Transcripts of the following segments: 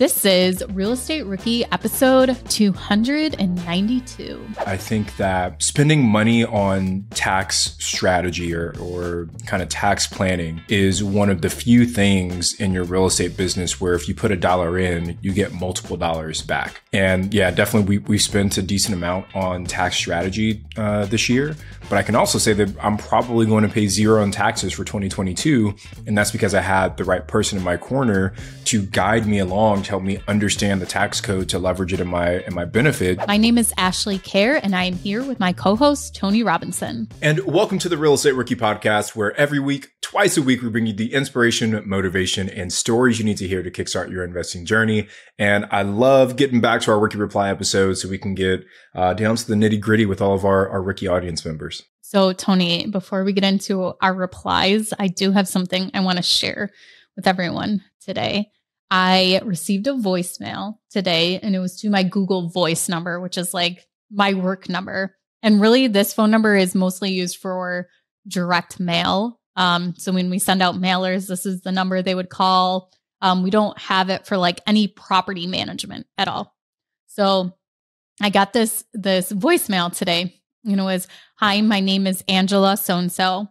This is Real Estate Rookie episode 292. I think that spending money on tax strategy or, or kind of tax planning is one of the few things in your real estate business where if you put a dollar in, you get multiple dollars back. And yeah, definitely we, we spent a decent amount on tax strategy uh, this year. But I can also say that I'm probably going to pay zero in taxes for 2022. And that's because I had the right person in my corner to guide me along to help me understand the tax code to leverage it in my in my benefit. My name is Ashley Kehr, and I am here with my co-host Tony Robinson. And welcome to the Real Estate Rookie Podcast, where every week, twice a week, we bring you the inspiration, motivation, and stories you need to hear to kickstart your investing journey. And I love getting back to our rookie reply episodes so we can get uh, down to the nitty gritty with all of our, our rookie audience members. So, Tony, before we get into our replies, I do have something I want to share with everyone today. I received a voicemail today and it was to my Google Voice number, which is like my work number. And really, this phone number is mostly used for direct mail. Um, so when we send out mailers, this is the number they would call. Um, we don't have it for like any property management at all. So I got this this voicemail today. You know, is hi, my name is Angela so and so.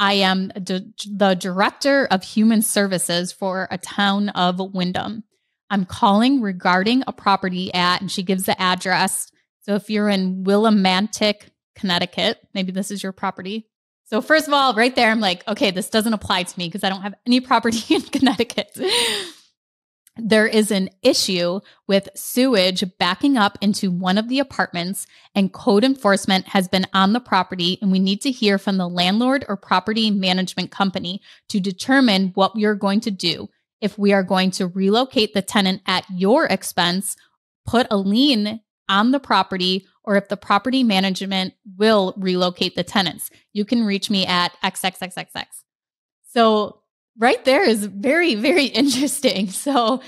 I am d- the director of human services for a town of Windham. I'm calling regarding a property at, and she gives the address. So if you're in Willimantic, Connecticut, maybe this is your property. So first of all, right there, I'm like, okay, this doesn't apply to me because I don't have any property in Connecticut there is an issue with sewage backing up into one of the apartments, and code enforcement has been on the property. And we need to hear from the landlord or property management company to determine what we are going to do. If we are going to relocate the tenant at your expense, put a lien on the property, or if the property management will relocate the tenants. You can reach me at XXXXX. So right there is very, very interesting. So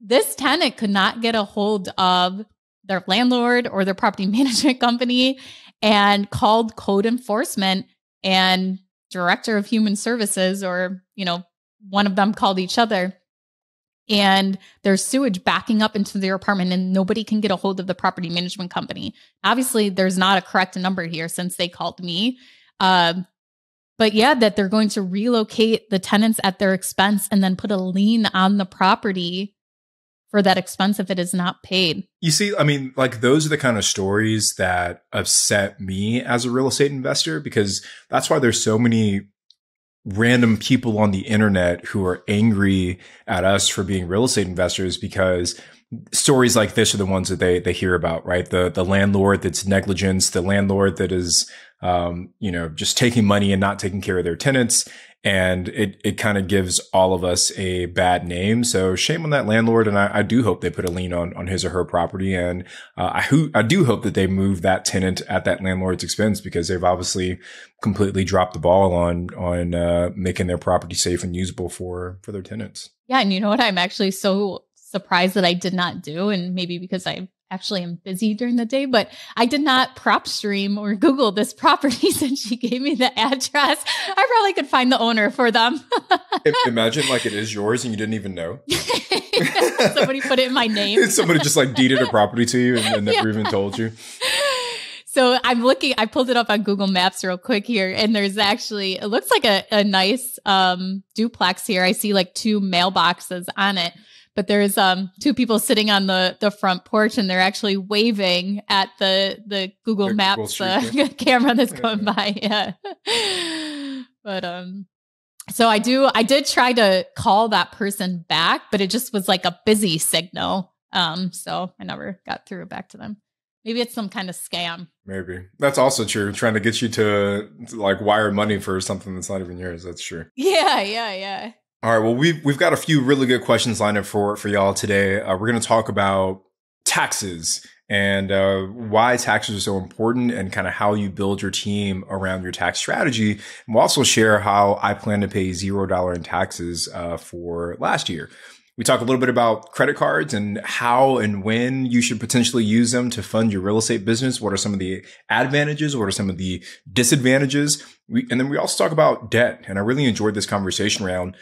this tenant could not get a hold of their landlord or their property management company and called code enforcement and director of human services or you know one of them called each other. And there's sewage backing up into their apartment and nobody can get a hold of the property management company. Obviously there's not a correct number here since they called me. Um, but yeah, that they're going to relocate the tenants at their expense and then put a lien on the property for that expense if it is not paid. You see, I mean, like those are the kind of stories that upset me as a real estate investor because that's why there's so many random people on the internet who are angry at us for being real estate investors because stories like this are the ones that they they hear about, right? The the landlord that's negligence, the landlord that is um, you know, just taking money and not taking care of their tenants. And it, it kind of gives all of us a bad name. So shame on that landlord. And I, I do hope they put a lien on, on his or her property. And uh, I, ho- I do hope that they move that tenant at that landlord's expense because they've obviously completely dropped the ball on, on uh, making their property safe and usable for, for their tenants. Yeah. And you know what? I'm actually so surprised that I did not do. And maybe because I actually am busy during the day, but I did not PropStream or Google this property since she gave me the address. I probably could find the owner for them. Imagine like it is yours and you didn't even know. Somebody put it in my name. Somebody just like deeded a property to you and, and never yeah. even told you. So I'm looking, I pulled it up on Google Maps real quick here, and there's actually, it looks like a, a nice um, duplex here. I see like two mailboxes on it but there's um two people sitting on the the front porch and they're actually waving at the the Google the Maps uh, camera that's going by. Yeah. but um so I do I did try to call that person back, but it just was like a busy signal. Um so I never got through back to them. Maybe it's some kind of scam. Maybe that's also true. Trying to get you to, to like wire money for something that's not even yours. That's true. Yeah, yeah, yeah. All right. Well, we've we've got a few really good questions lined up for for y'all today. Uh, we're going to talk about taxes and uh, why taxes are so important, and kind of how you build your team around your tax strategy. And we'll also share how I plan to pay zero dollar in taxes uh, for last year. We talk a little bit about credit cards and how and when you should potentially use them to fund your real estate business. What are some of the advantages? What are some of the disadvantages? We, and then we also talk about debt. And I really enjoyed this conversation around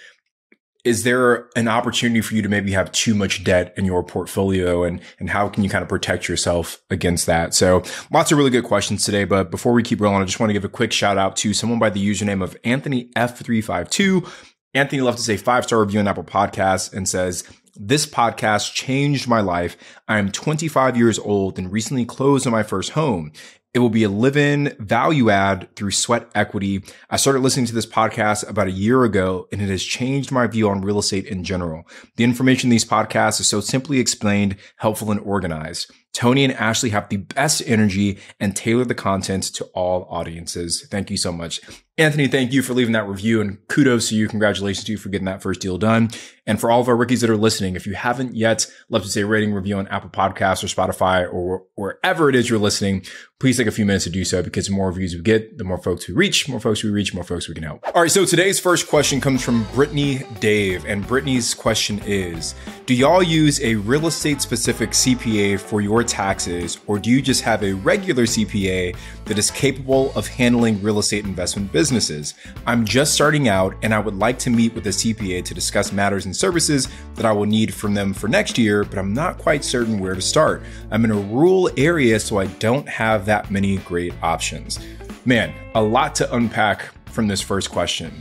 is there an opportunity for you to maybe have too much debt in your portfolio and, and how can you kind of protect yourself against that? So lots of really good questions today. But before we keep rolling, I just want to give a quick shout out to someone by the username of Anthony F352. Anthony left us a five star review on Apple Podcasts and says, this podcast changed my life. I am 25 years old and recently closed on my first home. It will be a live in value add through sweat equity. I started listening to this podcast about a year ago and it has changed my view on real estate in general. The information in these podcasts is so simply explained, helpful, and organized. Tony and Ashley have the best energy and tailor the content to all audiences. Thank you so much. Anthony, thank you for leaving that review and kudos to you. Congratulations to you for getting that first deal done. And for all of our rookies that are listening, if you haven't yet left us a rating review on Apple Podcasts or Spotify or wherever it is you're listening, please take a few minutes to do so because the more reviews we get, the more folks we reach, more folks we reach, more folks we can help. All right. So today's first question comes from Brittany Dave. And Brittany's question is, do y'all use a real estate specific CPA for your taxes or do you just have a regular CPA that is capable of handling real estate investment business? Businesses. I'm just starting out and I would like to meet with a CPA to discuss matters and services that I will need from them for next year, but I'm not quite certain where to start. I'm in a rural area, so I don't have that many great options. Man, a lot to unpack from this first question.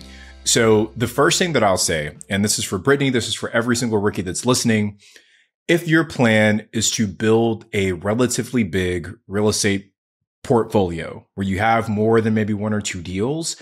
So, the first thing that I'll say, and this is for Brittany, this is for every single rookie that's listening. If your plan is to build a relatively big real estate portfolio where you have more than maybe one or two deals,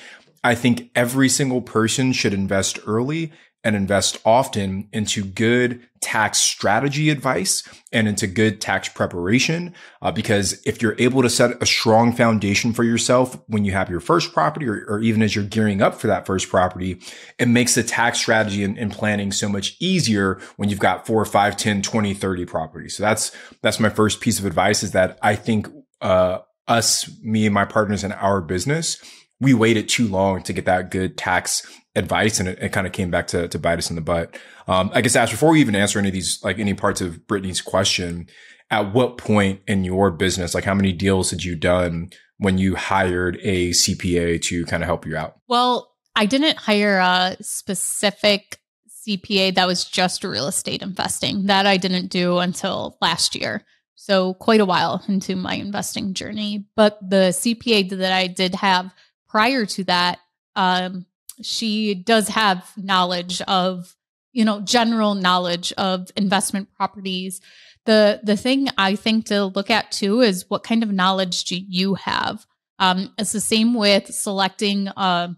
I think every single person should invest early and invest often into good tax strategy advice and into good tax preparation. Uh, because if you're able to set a strong foundation for yourself when you have your first property or, or even as you're gearing up for that first property, it makes the tax strategy and, and planning so much easier when you've got four, five, 10, 20, 30 properties. So that's, that's my first piece of advice is that I think, uh, us, me and my partners in our business, we waited too long to get that good tax advice and it, it kind of came back to, to bite us in the butt. Um, I guess Ash, before we even answer any of these, like any parts of Brittany's question, at what point in your business, like how many deals had you done when you hired a CPA to kind of help you out? Well, I didn't hire a specific CPA that was just real estate investing. That I didn't do until last year. So, quite a while into my investing journey. But the CPA that I did have prior to that, um, she does have knowledge of, you know, general knowledge of investment properties. The the thing I think to look at too is what kind of knowledge do you have? Um, it's the same with selecting a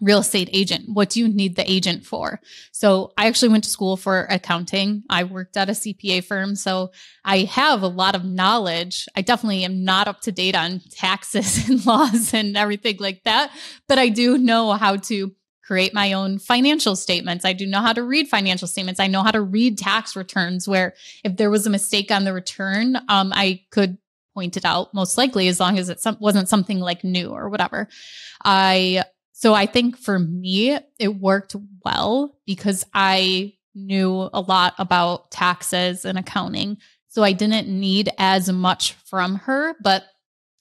real estate agent. What do you need the agent for? So I actually went to school for accounting. I worked at a CPA firm. So I have a lot of knowledge. I definitely am not up to date on taxes and laws and everything like that, but I do know how to create my own financial statements. I do know how to read financial statements. I know how to read tax returns where if there was a mistake on the return, um, I could point it out most likely as long as it wasn't something like new or whatever. I so I think for me, it worked well because I knew a lot about taxes and accounting. So I didn't need as much from her, but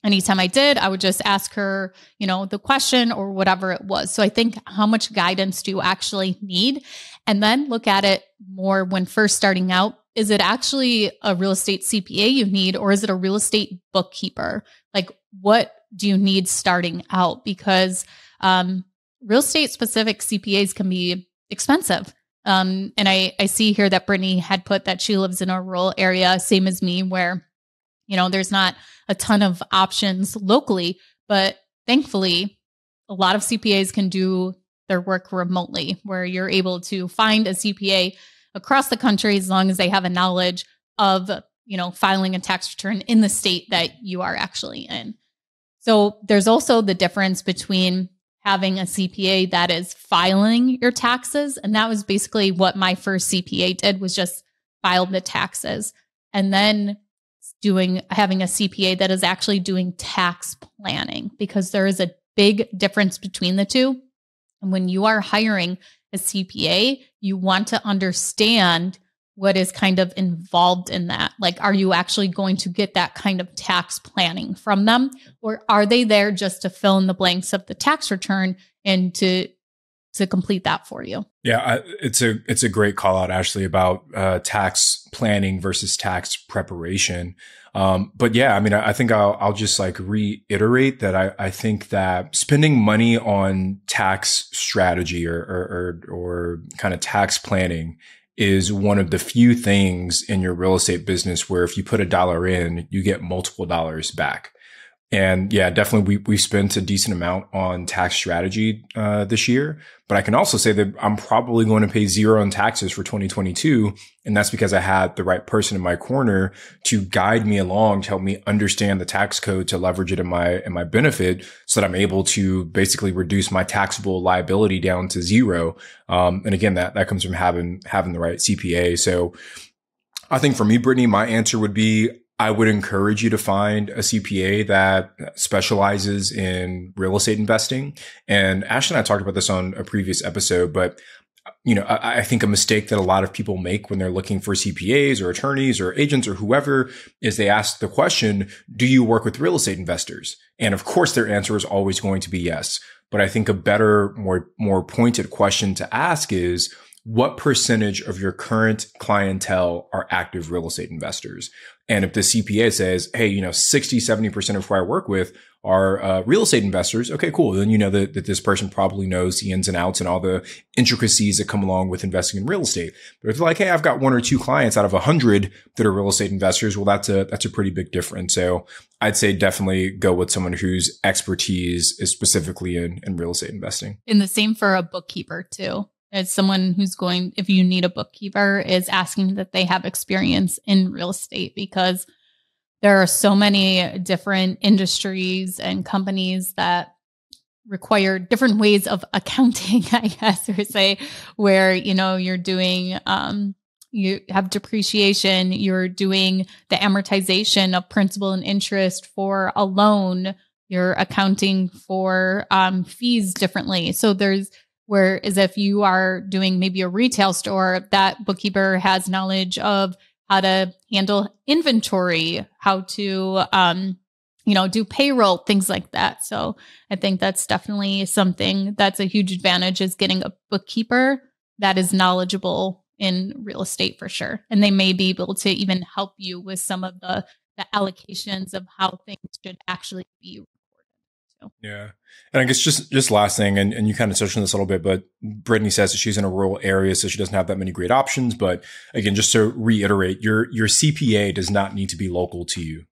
anytime I did, I would just ask her, you know, the question or whatever it was. So I think how much guidance do you actually need? And then look at it more when first starting out. Is it actually a real estate CPA you need, or is it a real estate bookkeeper? Like, what do you need starting out? Because um, real estate specific CPAs can be expensive. Um, and I, I see here that Brittany had put that she lives in a rural area, same as me, where, you know, there's not a ton of options locally, but thankfully, a lot of CPAs can do their work remotely, where you're able to find a CPA across the country as long as they have a knowledge of, you know, filing a tax return in the state that you are actually in. So there's also the difference between having a CPA that is filing your taxes. And that was basically what my first CPA did was just filed the taxes. And then doing having a CPA that is actually doing tax planning because there is a big difference between the two. And when you are hiring a CPA, you want to understand what is kind of involved in that. Like, are you actually going to get that kind of tax planning from them? Or are they there just to fill in the blanks of the tax return and to to complete that for you. Yeah, I, it's a it's a great call out, Ashley, about uh, tax planning versus tax preparation. Um, but yeah, I mean, I, I, think I'll I'll just like reiterate that I, I think that spending money on tax strategy or or, or, or kind of tax planning is one of the few things in your real estate business where if you put a dollar in, you get multiple dollars back. And yeah, definitely we, we spent a decent amount on tax strategy uh, this year. But I can also say that I'm probably going to pay zero in taxes for 2022. And that's because I had the right person in my corner to guide me along, to help me understand the tax code, to leverage it in my, in my benefit so that I'm able to basically reduce my taxable liability down to zero. Um, and again, that, that comes from having, having the right CPA. So I think for me, Brittany, my answer would be I would encourage you to find a CPA that specializes in real estate investing. And Ashley and I talked about this on a previous episode, but you know, I, I, think a mistake that a lot of people make when they're looking for CPAs or attorneys or agents or whoever is they ask the question, do you work with real estate investors? And of course, their answer is always going to be yes. But I think a better, more, more pointed question to ask is, what percentage of your current clientele are active real estate investors? And if the CPA says, Hey, you know, 60, 70% of who I work with are uh, real estate investors. Okay, cool. Then you know that, that this person probably knows the ins and outs and all the intricacies that come along with investing in real estate. But if they're like, Hey, I've got one or two clients out of a hundred that are real estate investors. Well, that's a, that's a pretty big difference. So I'd say definitely go with someone whose expertise is specifically in, in real estate investing. And the same for a bookkeeper too as someone who's going if you need a bookkeeper is asking that they have experience in real estate because there are so many different industries and companies that require different ways of accounting i guess or say where you know you're doing um you have depreciation you're doing the amortization of principal and interest for a loan you're accounting for um, fees differently. So there's Whereas if you are doing maybe a retail store, that bookkeeper has knowledge of how to handle inventory, how to, um, you know, do payroll, things like that. So I think that's definitely something that's a huge advantage is getting a bookkeeper that is knowledgeable in real estate for sure. And they may be able to even help you with some of the, the allocations of how things should actually be yeah. And I guess just just last thing, and, and you kind of touched on this a little bit, but Brittany says that she's in a rural area, so she doesn't have that many great options. But again, just to reiterate, your your CPA does not need to be local to you.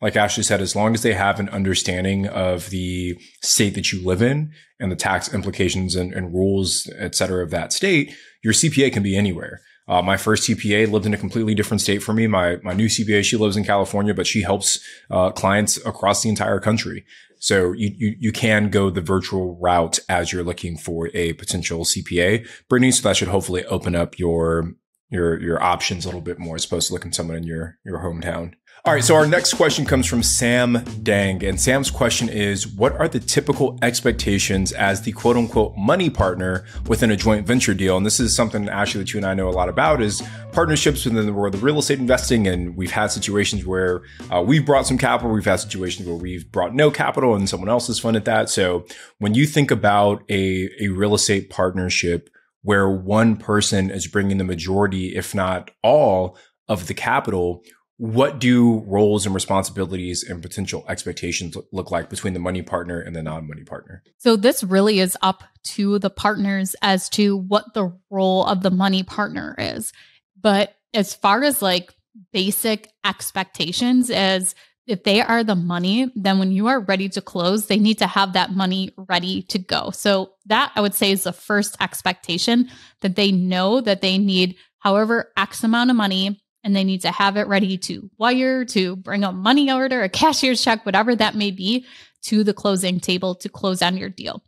Like Ashley said, as long as they have an understanding of the state that you live in and the tax implications and, and rules, et cetera, of that state, your CPA can be anywhere. Uh, my first CPA lived in a completely different state for me. My my new CPA, she lives in California, but she helps uh, clients across the entire country. So you, you, you can go the virtual route as you're looking for a potential CPA, Brittany. So that should hopefully open up your your your options a little bit more as opposed to looking someone in your your hometown. All right, so our next question comes from Sam Dang. And Sam's question is What are the typical expectations as the quote unquote money partner within a joint venture deal? And this is something, Ashley, that you and I know a lot about is partnerships within the world of real estate investing. And we've had situations where uh, we've brought some capital, we've had situations where we've brought no capital and someone else has funded that. So when you think about a, a real estate partnership, where one person is bringing the majority, if not all, of the capital, what do roles and responsibilities and potential expectations look like between the money partner and the non-money partner so this really is up to the partners as to what the role of the money partner is but as far as like basic expectations as if they are the money, then when you are ready to close, they need to have that money ready to go. So that I would say is the first expectation that they know that they need however X amount of money and they need to have it ready to wire, to bring a money order, a cashier's check, whatever that may be, to the closing table to close on your deal.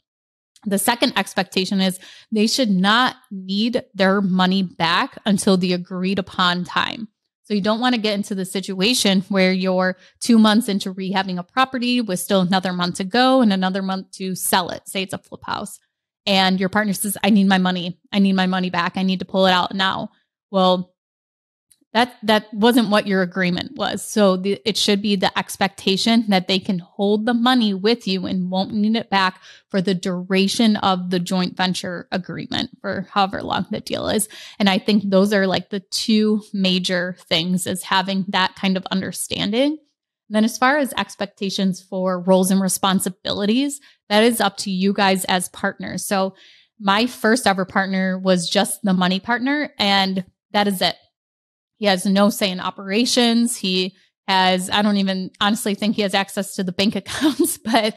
The second expectation is they should not need their money back until the agreed upon time. So you don't want to get into the situation where you're two months into rehabbing a property with still another month to go and another month to sell it. Say it's a flip house. And your partner says, I need my money. I need my money back. I need to pull it out now. Well, that that wasn't what your agreement was. So the, it should be the expectation that they can hold the money with you and won't need it back for the duration of the joint venture agreement for however long the deal is. And I think those are like the two major things is having that kind of understanding. And then as far as expectations for roles and responsibilities, that is up to you guys as partners. So my first ever partner was just the money partner and that is it he has no say in operations. He has, I don't even honestly think he has access to the bank accounts, but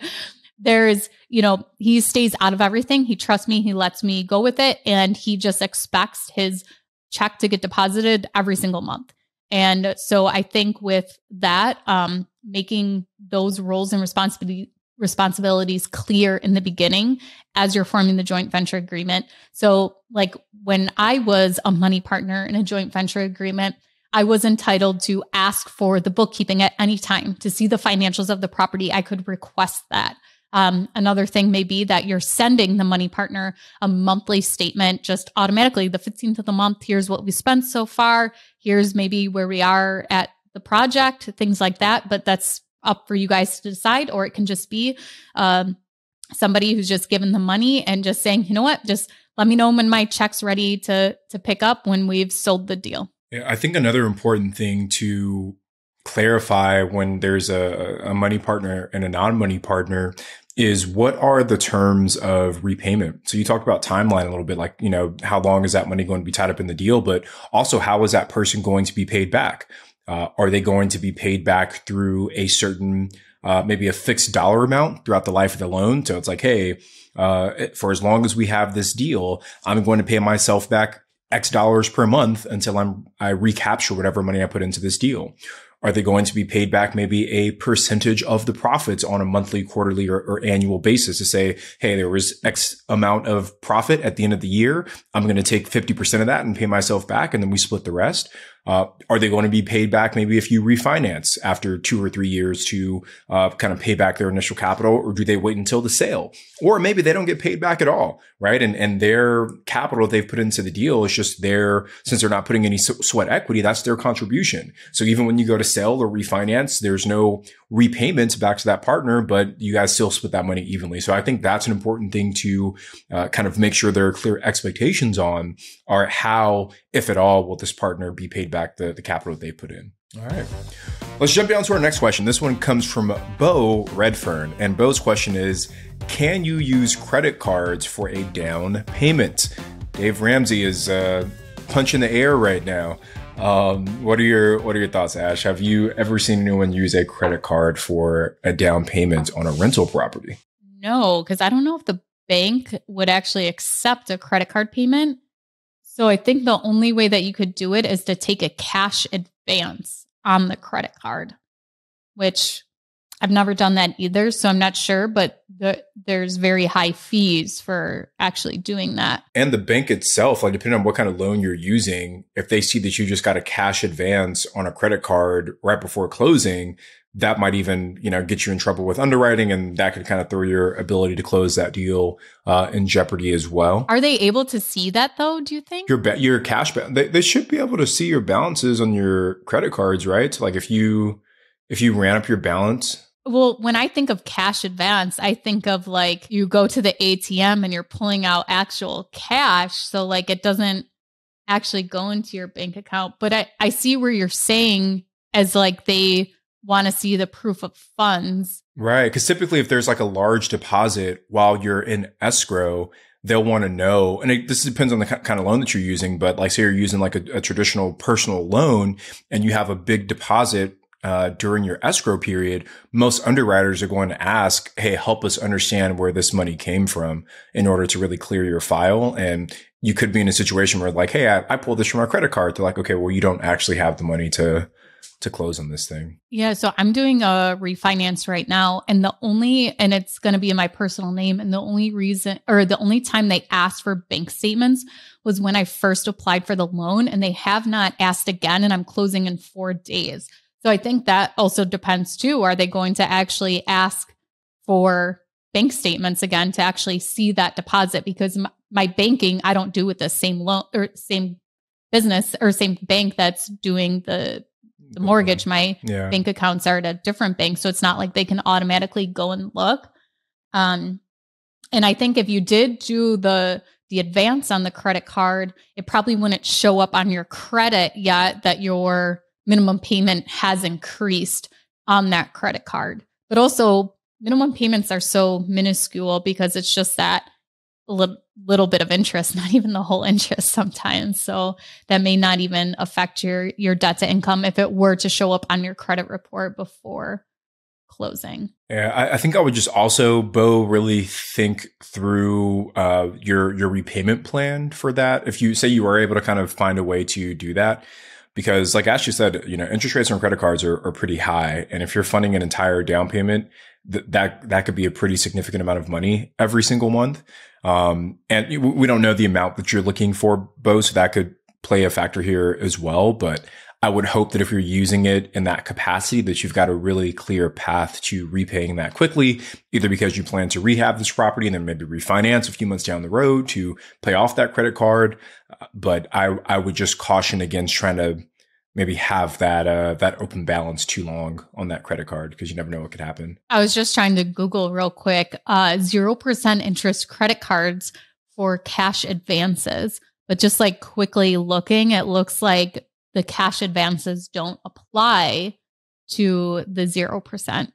there's, you know, he stays out of everything. He trusts me. He lets me go with it. And he just expects his check to get deposited every single month. And so I think with that, um, making those roles and responsibility, responsibilities clear in the beginning as you're forming the joint venture agreement. So, like when I was a money partner in a joint venture agreement, I was entitled to ask for the bookkeeping at any time to see the financials of the property. I could request that. Um, another thing may be that you're sending the money partner a monthly statement just automatically. The 15th of the month, here's what we spent so far. Here's maybe where we are at the project, things like that. But that's up for you guys to decide, or it can just be um, somebody who's just given the money and just saying, you know what, just let me know when my check's ready to to pick up when we've sold the deal. I think another important thing to clarify when there's a, a money partner and a non-money partner is what are the terms of repayment? So you talked about timeline a little bit, like, you know, how long is that money going to be tied up in the deal? But also, how is that person going to be paid back? Uh, are they going to be paid back through a certain, uh, maybe a fixed dollar amount throughout the life of the loan? So it's like, hey, uh, for as long as we have this deal, I'm going to pay myself back X dollars per month until I'm I recapture whatever money I put into this deal. Are they going to be paid back maybe a percentage of the profits on a monthly, quarterly, or, or, annual basis to say, hey, there was X amount of profit at the end of the year. I'm going to take 50% of that and pay myself back. And then we split the rest. Uh, are they going to be paid back maybe if you refinance after two or three years to uh, kind of pay back their initial capital, or do they wait until the sale? Or maybe they don't get paid back at all, right? And and their capital they've put into the deal is just their since they're not putting any sweat equity, that's their contribution. So even when you go to sell or refinance, there's no repayments back to that partner, but you guys still split that money evenly. So I think that's an important thing to uh, kind of make sure there are clear expectations on are how, if at all, will this partner be paid back the, the capital that they put in. All right. Let's jump down to our next question. This one comes from Bo Redfern. And Bo's question is Can you use credit cards for a down payment? Dave Ramsey is uh, punching the air right now. Um, what are your What are your thoughts, Ash? Have you ever seen anyone use a credit card for a down payment on a rental property? No, because I don't know if the bank would actually accept a credit card payment. So I think the only way that you could do it is to take a cash advance on the credit card, which I've never done that either, so I'm not sure, but the, there's very high fees for actually doing that. And the bank itself, like depending on what kind of loan you're using, if they see that you just got a cash advance on a credit card right before closing, that might even you know get you in trouble with underwriting and that could kind of throw your ability to close that deal uh, in jeopardy as well. Are they able to see that though do you think? Your ba- your cash ba- they, they should be able to see your balances on your credit cards right? Like if you if you ran up your balance well, when I think of cash advance, I think of like you go to the ATM and you're pulling out actual cash. So, like, it doesn't actually go into your bank account. But I, I see where you're saying as like they want to see the proof of funds. Right. Because typically, if there's like a large deposit while you're in escrow, they'll want to know. And it, this depends on the kind of loan that you're using. But like, say you're using like a, a traditional personal loan and you have a big deposit uh, during your escrow period, most underwriters are going to ask, Hey, help us understand where this money came from in order to really clear your file. And you could be in a situation where like, Hey, I, I pulled this from our credit card. They're like, okay, well, you don't actually have the money to, to close on this thing? Yeah, so I'm doing a refinance right now and the only and it's going to be in my personal name and the only reason or the only time they asked for bank statements was when I first applied for the loan and they have not asked again and I'm closing in 4 days. So I think that also depends too are they going to actually ask for bank statements again to actually see that deposit because my, my banking I don't do with the same loan or same business or same bank that's doing the the mortgage. My Yeah. bank accounts are at a different bank, so it's not like they can automatically go and look. Um, and I think if you did do the the advance on the credit card, it probably wouldn't show up on your credit yet that your minimum payment has increased on that credit card. But also, minimum payments are so minuscule because it's just that little, little bit of interest, not even the whole interest sometimes. So that may not even affect your your debt to income if it were to show up on your credit report before closing. Yeah, I, I think I would just also, Bo, really think through uh, your your repayment plan for that. If you say you are able to kind of find a way to do that, because like Ashley said, you know, interest rates on credit cards are, are pretty high, and if you're funding an entire down payment, th- that that could be a pretty significant amount of money every single month. Um, and we don't know the amount that you're looking for, Bo, so that could play a factor here as well. But I would hope that if you're using it in that capacity, that you've got a really clear path to repaying that quickly, either because you plan to rehab this property and then maybe refinance a few months down the road to pay off that credit card. Uh, But I, I would just caution against trying to maybe have that, uh, that open balance too long on that credit card because you never know what could happen. I was just trying to Google real quick uh, 0% interest credit cards for cash advances. But just like quickly looking, it looks like the cash advances don't apply to the 0%,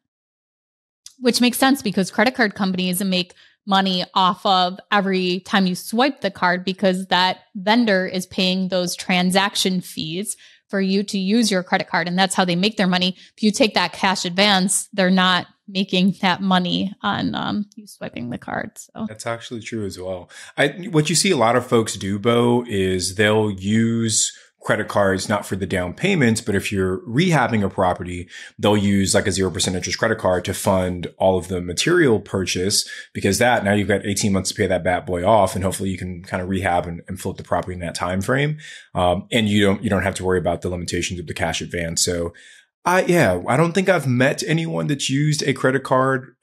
which makes sense because credit card companies make money off of every time you swipe the card because that vendor is paying those transaction fees for you to use your credit card. And that's how they make their money. If you take that cash advance they're not making that money on um, you swiping the card. So That's actually true as well. I, what you see a lot of folks do, Bo, is they'll use credit cards not for the down payments, but if you're rehabbing a property, they'll use like a 0% interest credit card to fund all of the material purchase because that now you've got 18 months to pay that bad boy off and hopefully you can kind of rehab and, and flip the property in that time frame. Um, and you don't, you don't have to worry about the limitations of the cash advance. So I, yeah, I don't think I've met anyone that's used a credit card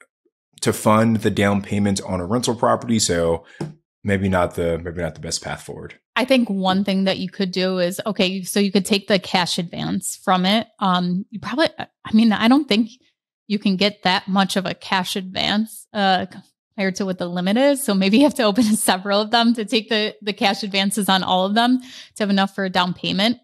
to fund the down payment on a rental property. So maybe not the maybe not the best path forward. I think one thing that you could do is okay, so you could take the cash advance from it. Um, you probably, I mean, I don't think you can get that much of a cash advance uh, compared to what the limit is. So maybe you have to open several of them to take the the cash advances on all of them to have enough for a down payment.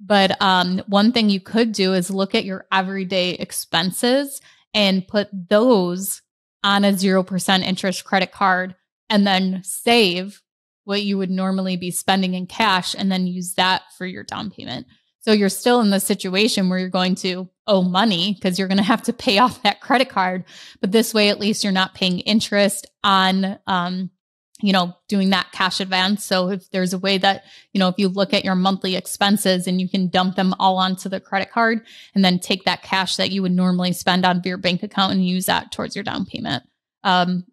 But um, one thing you could do is look at your everyday expenses and put those on a zero percent interest credit card, and then save what you would normally be spending in cash and then use that for your down payment. So you're still in the situation where you're going to owe money because you're going to have to pay off that credit card. But this way, at least you're not paying interest on, um, you know, doing that cash advance. So if there's a way that, you know, if you look at your monthly expenses and you can dump them all onto the credit card and then take that cash that you would normally spend out of your bank account and use that towards your down payment. Um,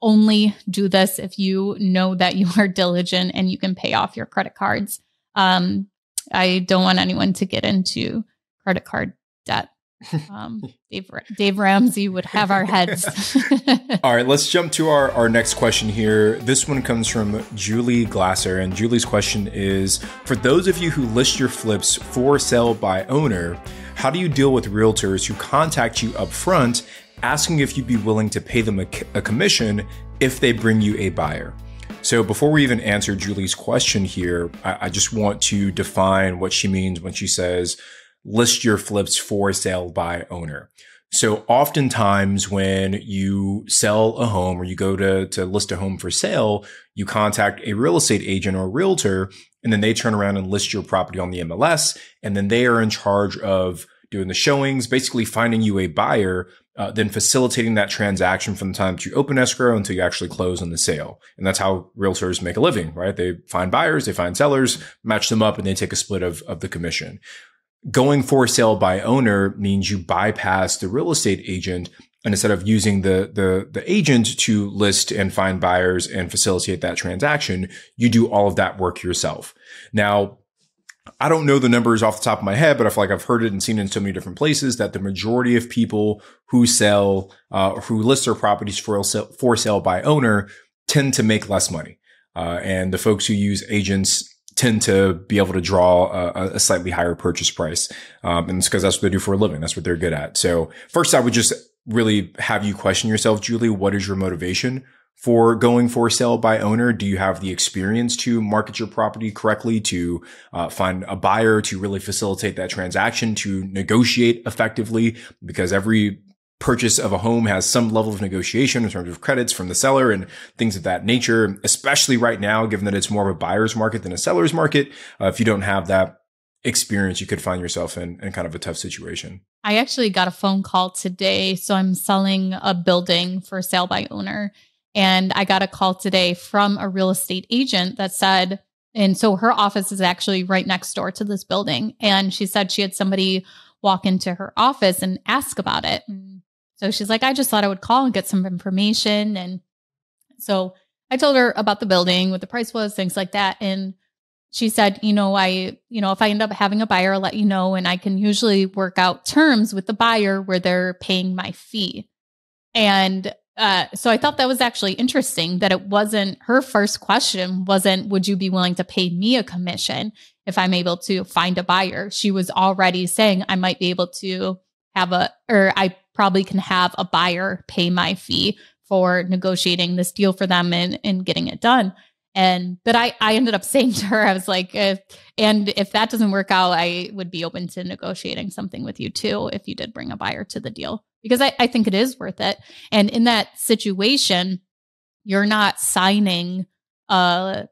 only do this if you know that you are diligent and you can pay off your credit cards. Um, I don't want anyone to get into credit card debt. Um, Dave Dave Ramsey would have our heads. All right, let's jump to our, our next question here. This one comes from Julie Glasser, and Julie's question is For those of you who list your flips for sale by owner, how do you deal with realtors who contact you up front asking if you'd be willing to pay them a, a commission if they bring you a buyer? So before we even answer Julie's question here, I, I just want to define what she means when she says list your flips for sale by owner. So oftentimes when you sell a home or you go to, to list a home for sale, you contact a real estate agent or realtor, and then they turn around and list your property on the MLS. And then they are in charge of doing the showings, basically finding you a buyer, uh, then facilitating that transaction from the time that you open escrow until you actually close on the sale. And that's how realtors make a living, right? They find buyers, they find sellers, match them up, and they take a split of, of the commission going for sale by owner means you bypass the real estate agent and instead of using the, the, the agent to list and find buyers and facilitate that transaction, you do all of that work yourself. Now, I don't know the numbers off the top of my head, but I feel like I've heard it and seen it in so many different places that the majority of people who sell, uh, who list their properties for sale, for sale by owner tend to make less money. Uh, and the folks who use agents tend to be able to draw a, a slightly higher purchase price. Um, and it's because that's what they do for a living. That's what they're good at. So first, I would just really have you question yourself, Julie. What is your motivation for going for sale by owner? Do you have the experience to market your property correctly, to uh, find a buyer, to really facilitate that transaction, to negotiate effectively? Because every purchase of a home has some level of negotiation in terms of credits from the seller and things of that nature, especially right now, given that it's more of a buyer's market than a seller's market. Uh, if you don't have that experience, you could find yourself in, in kind of a tough situation. I actually got a phone call today. So I'm selling a building for sale by owner. And I got a call today from a real estate agent that said, and so her office is actually right next door to this building. And she said she had somebody walk into her office and ask about it. So she's like, I just thought I would call and get some information. And so I told her about the building, what the price was, things like that. And she said, you know, I, you know, if I end up having a buyer, I'll let you know. And I can usually work out terms with the buyer where they're paying my fee. And uh, so I thought that was actually interesting that it wasn't her first question wasn't, would you be willing to pay me a commission if I'm able to find a buyer? She was already saying I might be able to have a, or I probably can have a buyer pay my fee for negotiating this deal for them and, and getting it done. And but I I ended up saying to her, I was like, if, and if that doesn't work out, I would be open to negotiating something with you too if you did bring a buyer to the deal because I, I think it is worth it. And in that situation, you're not signing a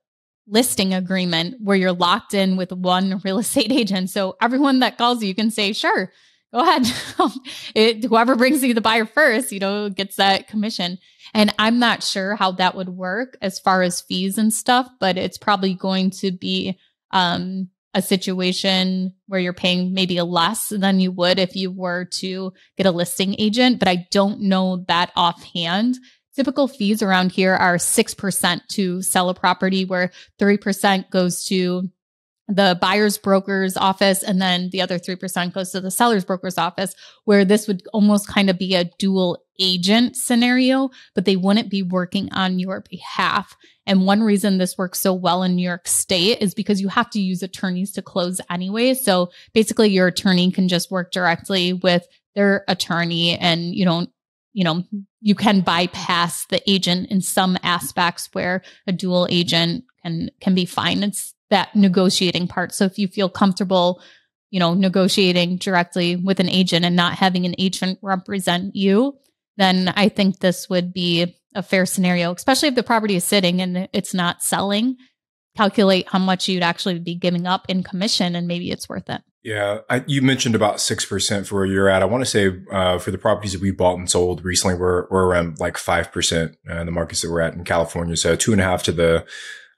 listing agreement where you're locked in with one real estate agent. So everyone that calls you, you can say, sure, go ahead. it, whoever brings you the buyer first, you know, gets that commission. And I'm not sure how that would work as far as fees and stuff, but it's probably going to be um, a situation where you're paying maybe less than you would if you were to get a listing agent, but I don't know that offhand. Typical fees around here are 6% to sell a property, where 3% goes to the buyer's broker's office and then the other 3% goes to the seller's broker's office where this would almost kind of be a dual agent scenario but they wouldn't be working on your behalf. And one reason this works so well in New York state is because you have to use attorneys to close anyway. So basically your attorney can just work directly with their attorney and you don't you know you can bypass the agent in some aspects where a dual agent can can be fine. It's that negotiating part. So if you feel comfortable, you know, negotiating directly with an agent and not having an agent represent you, then I think this would be a fair scenario, especially if the property is sitting and it's not selling. Calculate how much you'd actually be giving up in commission, and maybe it's worth it. Yeah, I, you mentioned about six percent for where you're at. I want to say uh, for the properties that we bought and sold recently, we're we're around like five percent uh, in the markets that we're at in California. So two and a half to the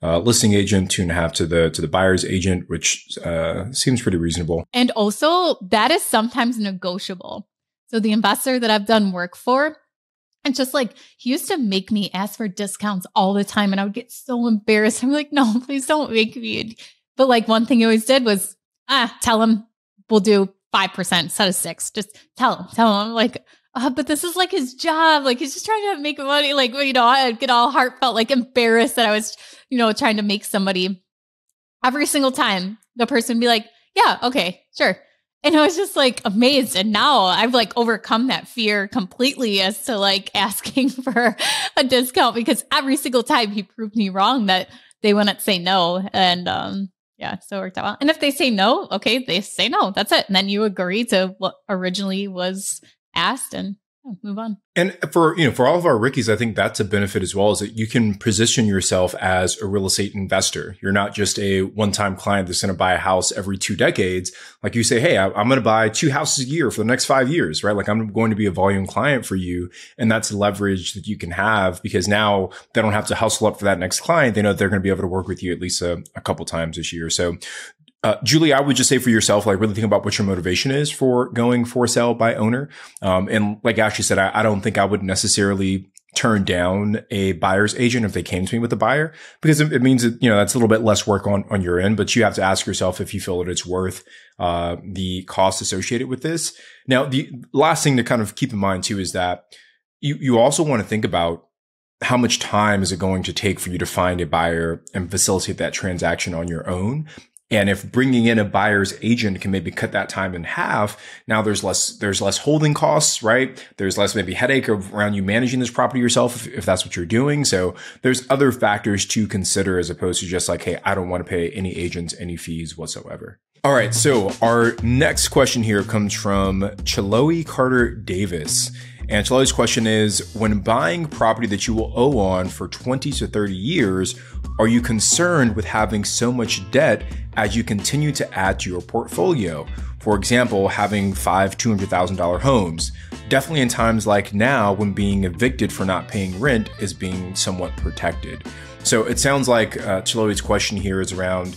uh, listing agent, two and a half to the to the buyer's agent, which uh, seems pretty reasonable. And also, that is sometimes negotiable. So the investor that I've done work for, and just like he used to make me ask for discounts all the time, and I would get so embarrassed. I'm like, no, please don't make me. But like one thing he always did was, ah, tell him we'll do five percent instead of six. Just tell him, tell him. Like, uh, but this is like his job. Like he's just trying to make money. Like, you know, I get all heartfelt, like embarrassed that I was, you know, trying to make somebody every single time the person be like, yeah, okay, sure. And I was just like amazed. And now I've like overcome that fear completely as to like asking for a discount because every single time he proved me wrong that they wouldn't say no. And, um, yeah, so it worked out well. And if they say no, okay, they say no. That's it. And then you agree to what originally was asked and move on. And for you know, for all of our rookies, I think that's a benefit as well. Is that you can position yourself as a real estate investor. You're not just a one-time client that's going to buy a house every two decades. Like you say, hey, I, am going to buy two houses a year for the next five years, right? Like I'm going to be a volume client for you, and that's leverage that you can have because now they don't have to hustle up for that next client. They know they're going to be able to work with you at least a, a couple times this year. So uh, Julie, I would just say for yourself, like really think about what your motivation is for going for sale by owner. Um, and like Ashley said, I, I, don't think I would necessarily turn down a buyer's agent if they came to me with a buyer because it, it means that, you know, that's a little bit less work on, on your end, but you have to ask yourself if you feel that it's worth, uh, the cost associated with this. Now, the last thing to kind of keep in mind too is that you, you also want to think about how much time is it going to take for you to find a buyer and facilitate that transaction on your own? And if bringing in a buyer's agent can maybe cut that time in half, now there's less, there's less holding costs, right? There's less maybe headache around you managing this property yourself if, if, that's what you're doing. So there's other factors to consider as opposed to just like, Hey, I don't want to pay any agents any fees whatsoever. All right. So our next question here comes from Chiloe Carter Davis. And question is When buying property that you will owe on for 20 to 30 years, are you concerned with having so much debt as you continue to add to your portfolio. For example, having five $200,000 homes. Definitely in times like now when being evicted for not paying rent is being somewhat protected. So it sounds like uh, Chiloe's question here is around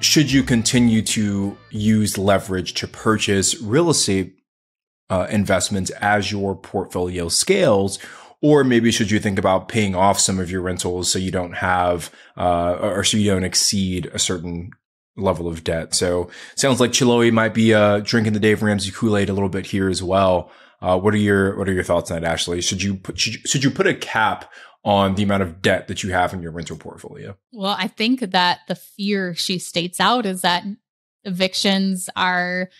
should you continue to use leverage to purchase real estate uh, investments as your portfolio scales? Or maybe should you think about paying off some of your rentals so you don't have, uh, or so you don't exceed a certain level of debt. So sounds like Chiloe might be, uh, drinking the Dave Ramsey Kool-Aid a little bit here as well. Uh, what are your, what are your thoughts on that, Ashley? Should you put, should you, should you put a cap on the amount of debt that you have in your rental portfolio? Well, I think that the fear she states out is that evictions are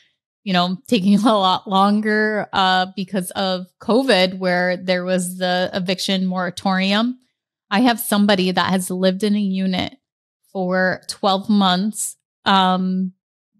you know, taking a lot longer uh, because of COVID, where there was the eviction moratorium. I have somebody that has lived in a unit for 12 months um,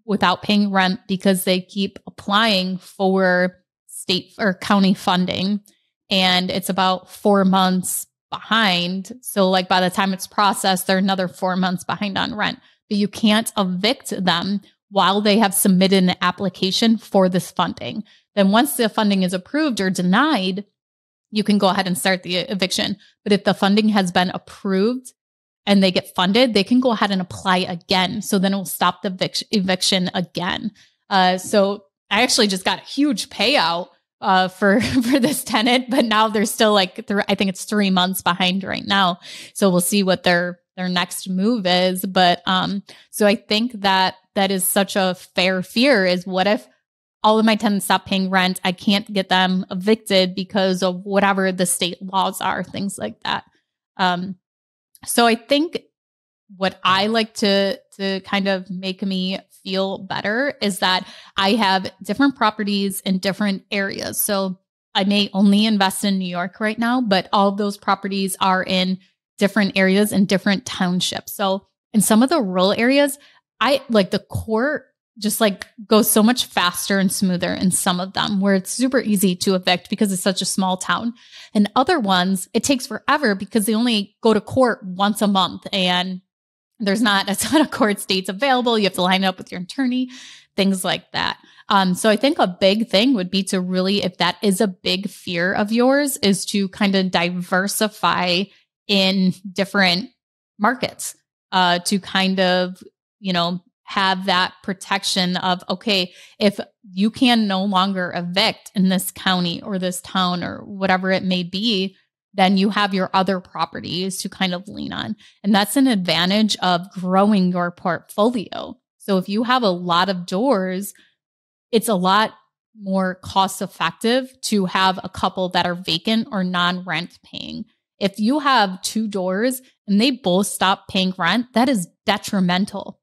without paying rent because they keep applying for state or county funding. And it's about four months behind. So, like, by the time it's processed, they're another four months behind on rent. But you can't evict them while they have submitted an application for this funding. Then once the funding is approved or denied, you can go ahead and start the eviction. But if the funding has been approved and they get funded, they can go ahead and apply again. So then it will stop the evic- eviction again. Uh, so I actually just got a huge payout uh, for for this tenant, but now they're still like th- I think it's three months behind right now. So we'll see what their their next move is. But um, so I think that that is such a fair fear is what if all of my tenants stop paying rent? I can't get them evicted because of whatever the state laws are, things like that. Um, so I think what I like to to kind of make me feel better is that I have different properties in different areas. So I may only invest in New York right now, but all of those properties are in different areas and different townships. So in some of the rural areas, I like the court just like goes so much faster and smoother in some of them where it's super easy to evict because it's such a small town. And other ones, it takes forever because they only go to court once a month and there's not a ton of court dates available. You have to line up with your attorney, things like that. Um, so I think a big thing would be to really, if that is a big fear of yours, is to kind of diversify in different markets uh, to kind of, you know, have that protection of, okay, if you can no longer evict in this county or this town or whatever it may be, then you have your other properties to kind of lean on. And that's an advantage of growing your portfolio. So if you have a lot of doors, it's a lot more cost effective to have a couple that are vacant or non rent paying. If you have two doors and they both stop paying rent, that is detrimental.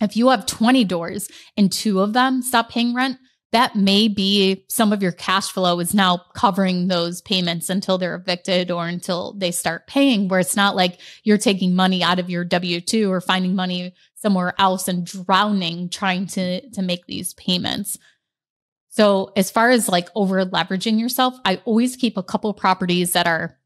If you have 20 doors and two of them stop paying rent, that may be some of your cash flow is now covering those payments until they're evicted or until they start paying, where it's not like you're taking money out of your W 2 or finding money somewhere else and drowning trying to, to make these payments. So, as far as like over leveraging yourself, I always keep a couple properties that are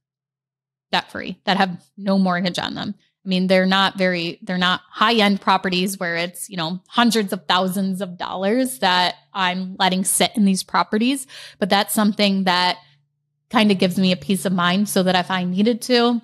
debt free that have no mortgage on them. I mean, they're not very, they're not high end properties where it's, you know, hundreds of thousands of dollars that I'm letting sit in these properties. But that's something that kind of gives me a peace of mind so that if I needed to,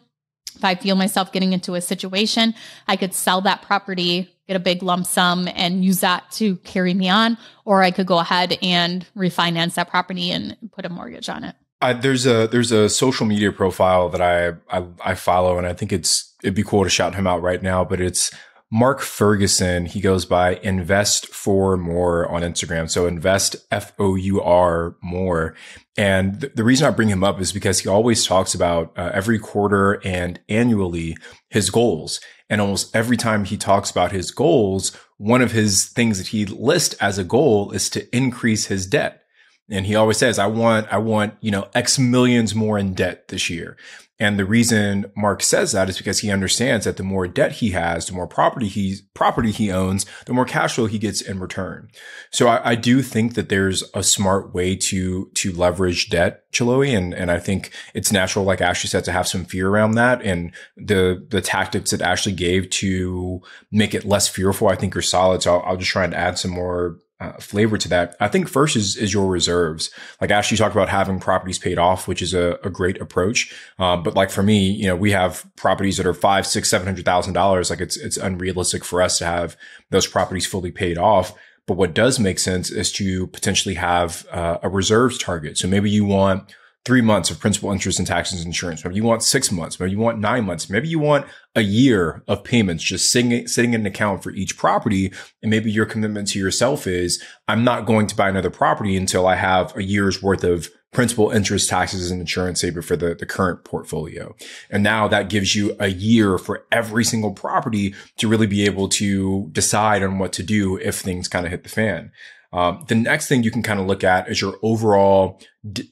if I feel myself getting into a situation, I could sell that property, get a big lump sum and use that to carry me on, or I could go ahead and refinance that property and put a mortgage on it. I, there's a there's a social media profile that I, I, I follow, and I think it's it'd be cool to shout him out right now. But it's Mark Ferguson. He goes by Invest for More on Instagram. So invest F O U R more. And th- the reason I bring him up is because he always talks about uh, every quarter and annually his goals. And almost every time he talks about his goals, one of his things that he lists as a goal is to increase his debt. And he always says, I want, I want, you know, X millions more in debt this year. And the reason Mark says that is because he understands that the more debt he has, the more property he property he owns, the more cash flow he gets in return. So I, I do think that there's a smart way to to leverage debt, Chiloe, and and I think it's natural, like Ashley said, to have some fear around that. And the the tactics that Ashley gave to make it less fearful, I think, are solid. So I'll, I'll just try and add some more uh, flavor to that. I think first is is your reserves. Like Ashley talked about having properties paid off, which is a, a great approach. Um, but like for me, you know, we have properties that are five, six, seven hundred thousand dollars. Like it's it's unrealistic for us to have those properties fully paid off. But what does make sense is to potentially have uh, a reserves target. So maybe you want three months of principal interest and taxes and insurance. Maybe you want six months. Maybe you want nine months. Maybe you want a year of payments just sitting, sitting in an account for each property. And maybe your commitment to yourself is I'm not going to buy another property until I have a year's worth of principal interest taxes and insurance saved for the, the current portfolio. And now that gives you a year for every single property to really be able to decide on what to do if things kind of hit the fan. Um, the next thing you can kind of look at is your overall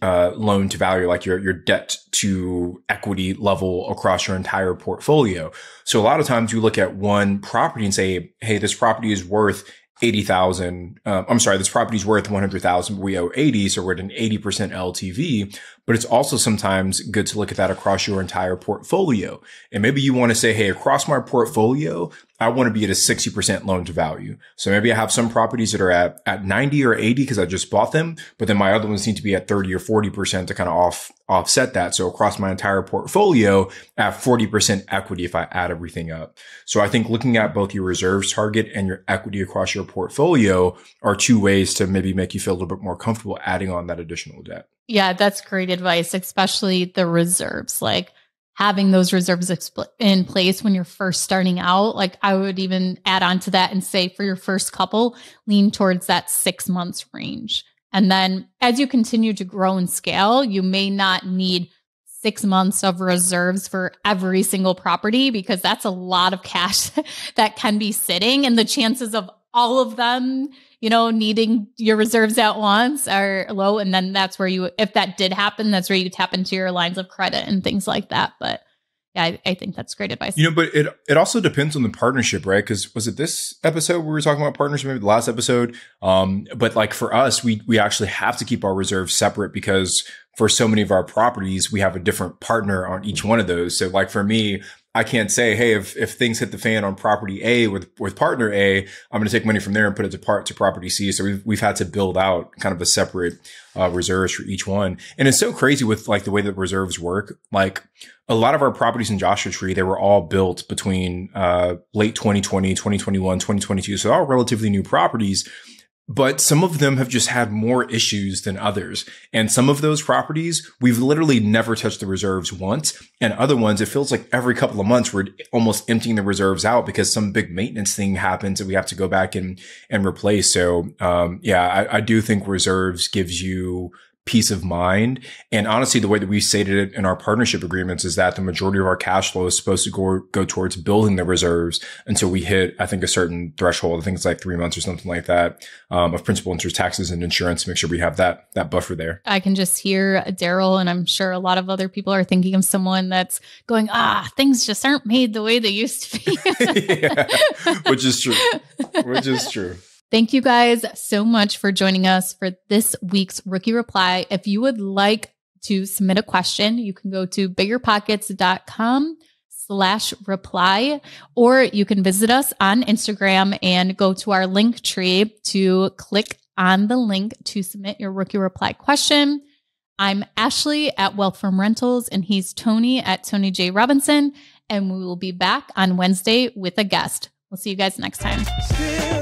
uh, loan to value, like your your debt to equity level across your entire portfolio. So a lot of times you look at one property and say, "Hey, this property is worth." 80,000. Uh, I'm sorry, this property is worth 100,000, but we owe 80. So we're at an 80% LTV. But it's also sometimes good to look at that across your entire portfolio. And maybe you want to say, Hey, across my portfolio, I want to be at a 60% loan to value. So maybe I have some properties that are at, at 90 or 80 because I just bought them, but then my other ones need to be at 30 or 40% to kind of off, offset that. So across my entire portfolio, have 40% equity if I add everything up. So I think looking at both your reserves target and your equity across your portfolio are two ways to maybe make you feel a little bit more comfortable adding on that additional debt. Yeah, that's great advice, especially the reserves. Like, having those reserves in place when you're first starting out. Like I would even add on to that and say for your first couple, lean towards that six months range. And then as you continue to grow and scale, you may not need six months of reserves for every single property because that's a lot of cash that can be sitting and the chances of all of them you know, needing your reserves at once are low. And then that's where you, if that did happen, that's where you tap into your lines of credit and things like that. But yeah, I, I think that's great advice. You know, but it it also depends on the partnership, right? Because was it this episode we were talking about partnership, maybe the last episode? Um, but like for us, we we actually have to keep our reserves separate because for so many of our properties, we have a different partner on each one of those. So like for me, I can't say, hey, if, if things hit the fan on property A with, with partner A, I'm going to take money from there and put it to part to property C. So we've, we've had to build out kind of a separate, uh, reserves for each one. And it's so crazy with like the way that reserves work. Like a lot of our properties in Joshua Tree, they were all built between, uh, late 2020, 2021, 2022. So all relatively new properties but some of them have just had more issues than others. And some of those properties, we've literally never touched the reserves once. And other ones, it feels like every couple of months we're almost emptying the reserves out because some big maintenance thing happens and we have to go back and, and replace. So, um, yeah, I, I do think reserves gives you peace of mind. And honestly, the way that we stated it in our partnership agreements is that the majority of our cash flow is supposed to go, go towards building the reserves until we hit, I think, a certain threshold. I think it's like three months or something like that, um, of principal interest taxes and insurance to make sure we have that, that buffer there. I can just hear Daryl, and I'm sure a lot of other people are thinking of someone that's going, ah, things just aren't made the way they used to be. yeah, which is true. Which is true. Thank you guys so much for joining us for this week's Rookie Reply. If you would like to submit a question, you can go to biggerpockets.com slash reply, or you can visit us on Instagram and go to our link tree to click on the link to submit your rookie reply question. I'm Ashley at Wealth from Rentals, and he's Tony at Tony J. Robinson. And we will be back on Wednesday with a guest. We'll see you guys next time.